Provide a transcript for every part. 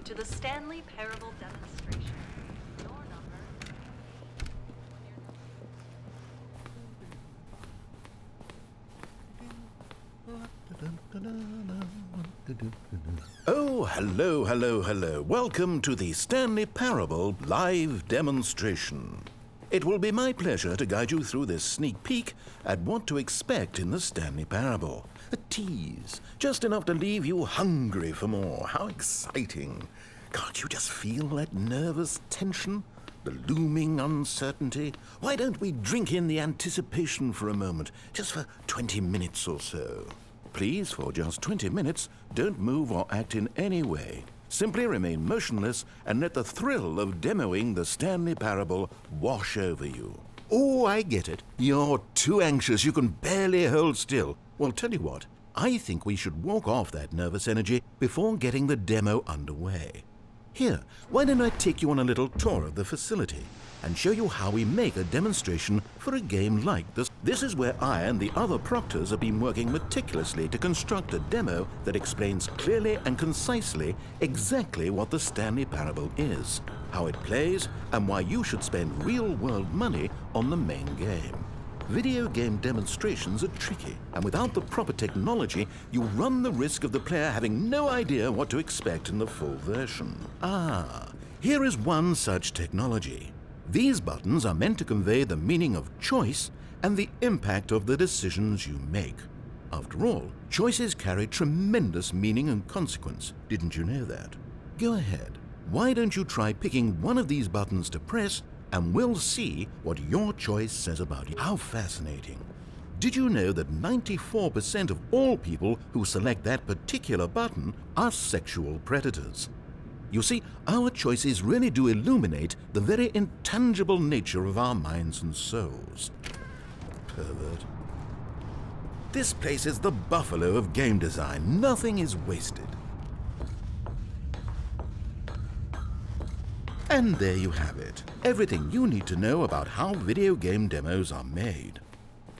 Welcome to the Stanley Parable demonstration. Oh, hello, hello, hello. Welcome to the Stanley Parable live demonstration. It will be my pleasure to guide you through this sneak peek at what to expect in the Stanley Parable. A tease, just enough to leave you hungry for more. How exciting! Can't you just feel that nervous tension? The looming uncertainty? Why don't we drink in the anticipation for a moment, just for 20 minutes or so? Please, for just 20 minutes, don't move or act in any way. Simply remain motionless and let the thrill of demoing the Stanley Parable wash over you. Oh, I get it. You're too anxious, you can barely hold still. Well, tell you what, I think we should walk off that nervous energy before getting the demo underway. Here, why don't I take you on a little tour of the facility and show you how we make a demonstration for a game like this. This is where I and the other proctors have been working meticulously to construct a demo that explains clearly and concisely exactly what the Stanley Parable is, how it plays, and why you should spend real-world money on the main game. Video game demonstrations are tricky, and without the proper technology, you run the risk of the player having no idea what to expect in the full version. Ah, here is one such technology. These buttons are meant to convey the meaning of choice and the impact of the decisions you make. After all, choices carry tremendous meaning and consequence. Didn't you know that? Go ahead. Why don't you try picking one of these buttons to press and we'll see what your choice says about you. How fascinating. Did you know that 94% of all people who select that particular button are sexual predators? You see, our choices really do illuminate the very intangible nature of our minds and souls. Pervert. This place is the buffalo of game design. Nothing is wasted. And there you have it. Everything you need to know about how video game demos are made.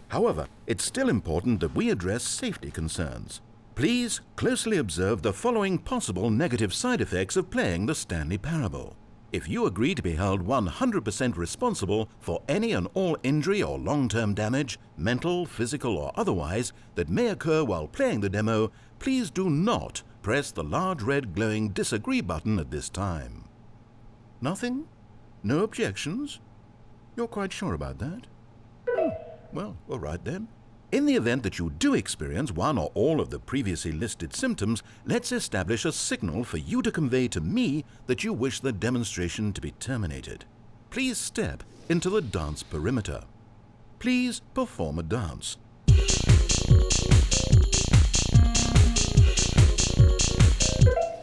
However, it's still important that we address safety concerns. Please closely observe the following possible negative side effects of playing the Stanley Parable. If you agree to be held 100% responsible for any and all injury or long-term damage, mental, physical or otherwise, that may occur while playing the demo, please do not press the large red glowing disagree button at this time. Nothing? No objections? You're quite sure about that? Hmm, well, all right then. In the event that you do experience one or all of the previously listed symptoms, let's establish a signal for you to convey to me that you wish the demonstration to be terminated. Please step into the dance perimeter. Please perform a dance.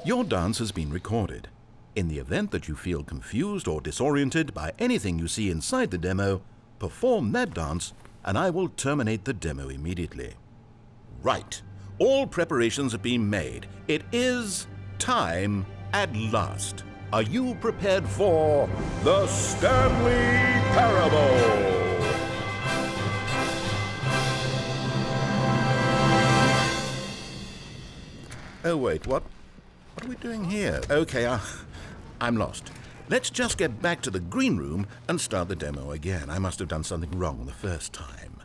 Your dance has been recorded. In the event that you feel confused or disoriented by anything you see inside the demo, perform that dance and I will terminate the demo immediately. Right. All preparations have been made. It is time at last. Are you prepared for the Stanley Parable? Oh, wait, what? What are we doing here? Okay, uh, I'm lost. Let's just get back to the green room and start the demo again. I must have done something wrong the first time.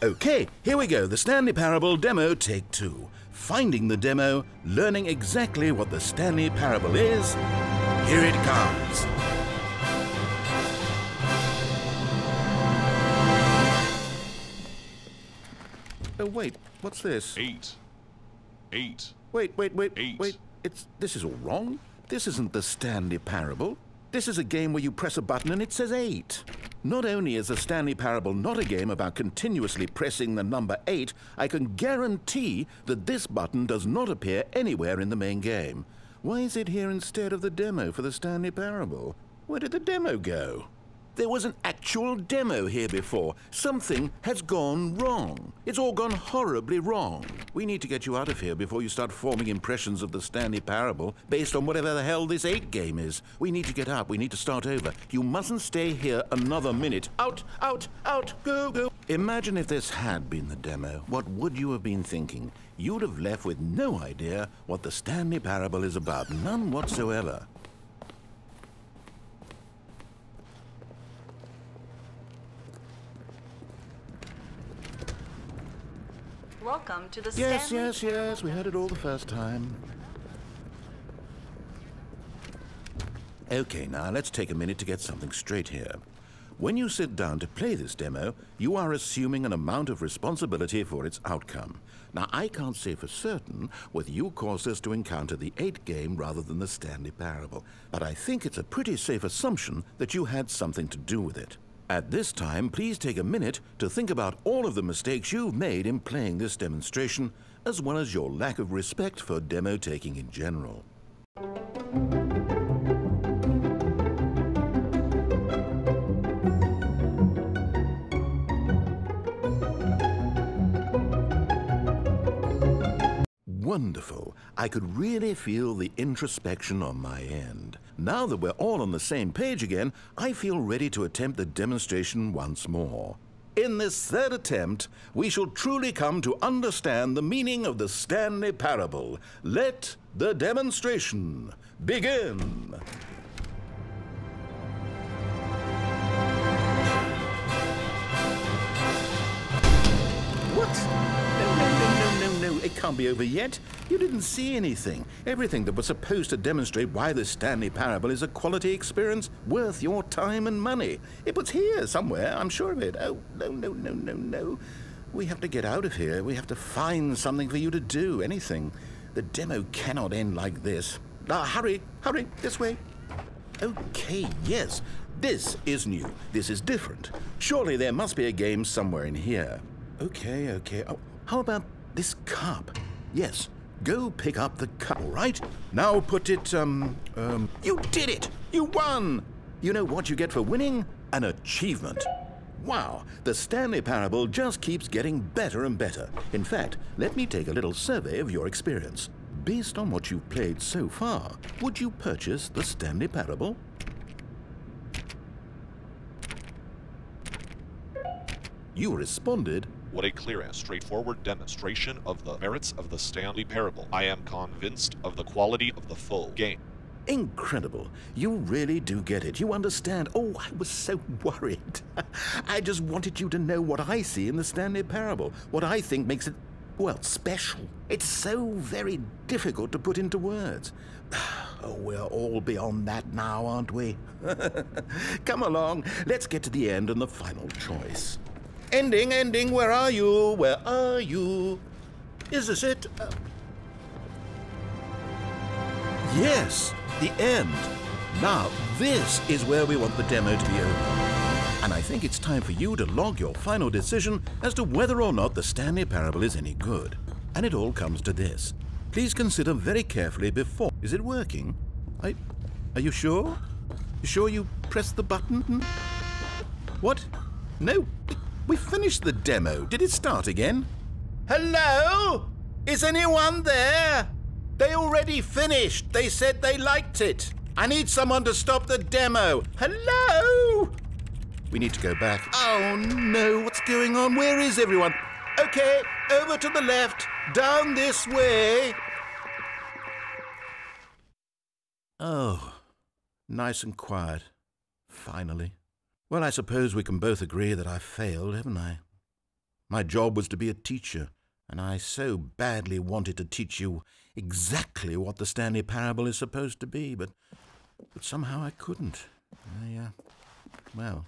Okay, here we go. The Stanley Parable demo take two. Finding the demo, learning exactly what the Stanley Parable is. Here it comes. Oh, wait, what's this? Eight. Eight. Wait, wait, wait, Eight. wait. It's this is all wrong. This isn't the Stanley Parable. This is a game where you press a button and it says eight. Not only is the Stanley Parable not a game about continuously pressing the number eight, I can guarantee that this button does not appear anywhere in the main game. Why is it here instead of the demo for the Stanley Parable? Where did the demo go? There was an actual demo here before. Something has gone wrong. It's all gone horribly wrong. We need to get you out of here before you start forming impressions of the Stanley Parable based on whatever the hell this 8 game is. We need to get out. We need to start over. You mustn't stay here another minute. Out, out, out, go, go. Imagine if this had been the demo. What would you have been thinking? You'd have left with no idea what the Stanley Parable is about. None whatsoever. Welcome to the Yes, Stanley yes, yes. We heard it all the first time. Okay, now let's take a minute to get something straight here. When you sit down to play this demo, you are assuming an amount of responsibility for its outcome. Now, I can't say for certain whether you caused us to encounter the 8 game rather than the Stanley Parable, but I think it's a pretty safe assumption that you had something to do with it. At this time, please take a minute to think about all of the mistakes you've made in playing this demonstration, as well as your lack of respect for demo taking in general. Wonderful. I could really feel the introspection on my end. Now that we're all on the same page again, I feel ready to attempt the demonstration once more. In this third attempt, we shall truly come to understand the meaning of the Stanley Parable. Let the demonstration begin. Can't be over yet. You didn't see anything. Everything that was supposed to demonstrate why the Stanley Parable is a quality experience worth your time and money. It was here somewhere, I'm sure of it. Oh, no, no, no, no, no. We have to get out of here. We have to find something for you to do, anything. The demo cannot end like this. Ah, hurry, hurry, this way. Okay, yes. This is new. This is different. Surely there must be a game somewhere in here. Okay, okay. Oh, how about this cup? Yes. Go pick up the cup, all right? Now put it, um, um. You did it! You won! You know what you get for winning? An achievement. Wow, the Stanley Parable just keeps getting better and better. In fact, let me take a little survey of your experience. Based on what you've played so far, would you purchase the Stanley Parable? You responded, What a clear and straightforward demonstration of the merits of the Stanley Parable. I am convinced of the quality of the full game. Incredible. You really do get it. You understand. Oh, I was so worried. I just wanted you to know what I see in the Stanley Parable, what I think makes it, well, special. It's so very difficult to put into words. Oh, we're all beyond that now, aren't we? Come along. Let's get to the end and the final choice. Ending, ending, where are you? Where are you? Is this it? Uh, Yes, the end. Now, this is where we want the demo to be over. And I think it's time for you to log your final decision as to whether or not the Stanley Parable is any good. And it all comes to this. Please consider very carefully before. Is it working? I. Are you sure? You sure you pressed the button? What? No, we finished the demo. Did it start again? Hello? Is anyone there? They already finished. They said they liked it. I need someone to stop the demo. Hello? We need to go back. Oh no, what's going on? Where is everyone? Okay, over to the left, down this way. Oh, nice and quiet. Finally. Well, I suppose we can both agree that I failed, haven't I? My job was to be a teacher, and I so badly wanted to teach you exactly what the Stanley Parable is supposed to be, but, but somehow I couldn't. I, uh, well,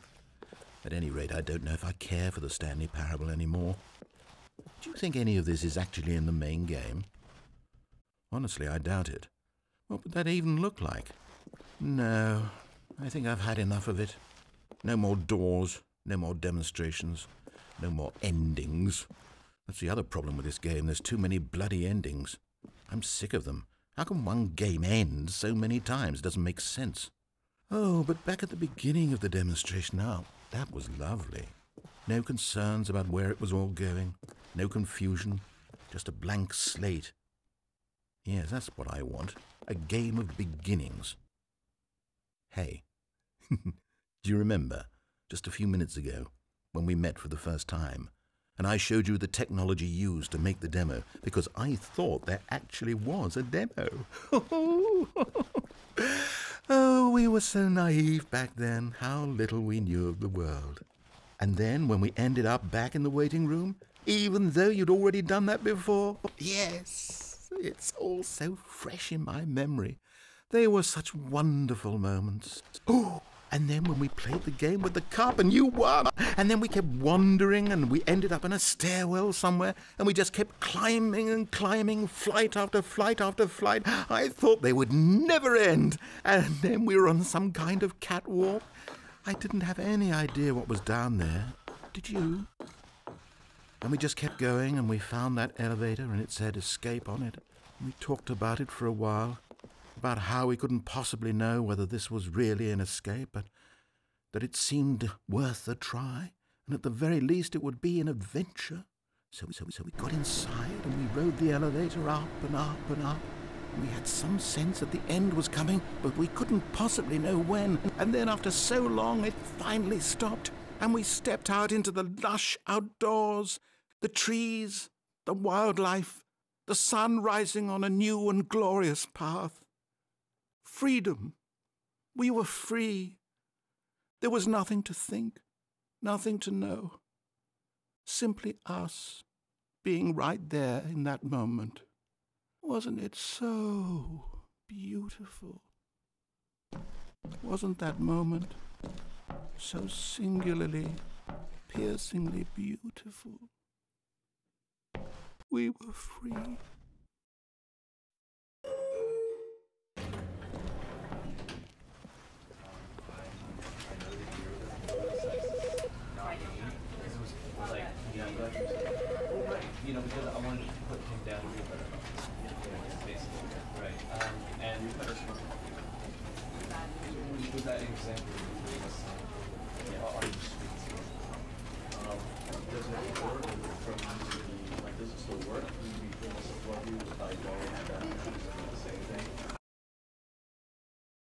at any rate, I don't know if I care for the Stanley Parable anymore. Do you think any of this is actually in the main game? Honestly, I doubt it. What would that even look like? No, I think I've had enough of it. No more doors, no more demonstrations, no more endings. That's the other problem with this game. There's too many bloody endings. I'm sick of them. How can one game end so many times? It doesn't make sense. Oh, but back at the beginning of the demonstration, now, that was lovely. No concerns about where it was all going, no confusion, just a blank slate. Yes, that's what I want. A game of beginnings. Hey, do you remember, just a few minutes ago, when we met for the first time, and I showed you the technology used to make the demo because I thought there actually was a demo. oh, we were so naive back then, how little we knew of the world. And then when we ended up back in the waiting room, even though you'd already done that before, yes, it's all so fresh in my memory. They were such wonderful moments. Oh, and then when we played the game with the cup and you won, and then we kept wandering and we ended up in a stairwell somewhere and we just kept climbing and climbing, flight after flight after flight. I thought they would never end. And then we were on some kind of catwalk. I didn't have any idea what was down there. Did you? And we just kept going and we found that elevator and it said escape on it. We talked about it for a while about how we couldn't possibly know whether this was really an escape, but that it seemed worth a try, and at the very least it would be an adventure. So, so, so we got inside and we rode the elevator up and up and up. We had some sense that the end was coming, but we couldn't possibly know when. And then after so long, it finally stopped, and we stepped out into the lush outdoors, the trees, the wildlife, the sun rising on a new and glorious path freedom. We were free. There was nothing to think, nothing to know. Simply us being right there in that moment. Wasn't it so beautiful? Wasn't that moment so singularly, piercingly beautiful? We were free. but you know, because I wanted to put him down a little bit, basically, right? Um, and was that example of the lesson? Yeah. Are you speaking? Um, does it work from the, like, does it still work? We almost what we was like, well, we had that, the same thing.